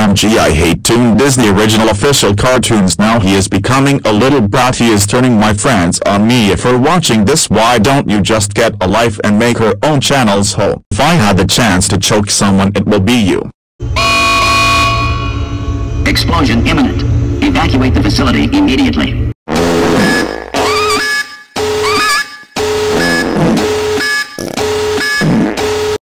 OMG I hate Toon Disney original official cartoons now he is becoming a little brat he is turning my friends on me if you're watching this why don't you just get a life and make her own channels whole. If I had the chance to choke someone it will be you. Explosion imminent. Evacuate the facility immediately.